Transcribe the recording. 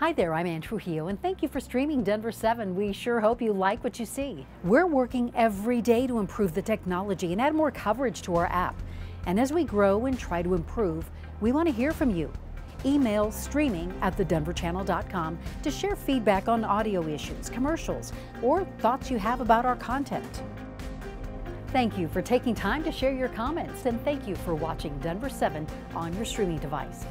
Hi there, I'm Ann Trujillo, and thank you for streaming Denver 7. We sure hope you like what you see. We're working every day to improve the technology and add more coverage to our app. And as we grow and try to improve, we want to hear from you. Email streaming at thedenverchannel.com to share feedback on audio issues, commercials, or thoughts you have about our content. Thank you for taking time to share your comments, and thank you for watching Denver 7 on your streaming device.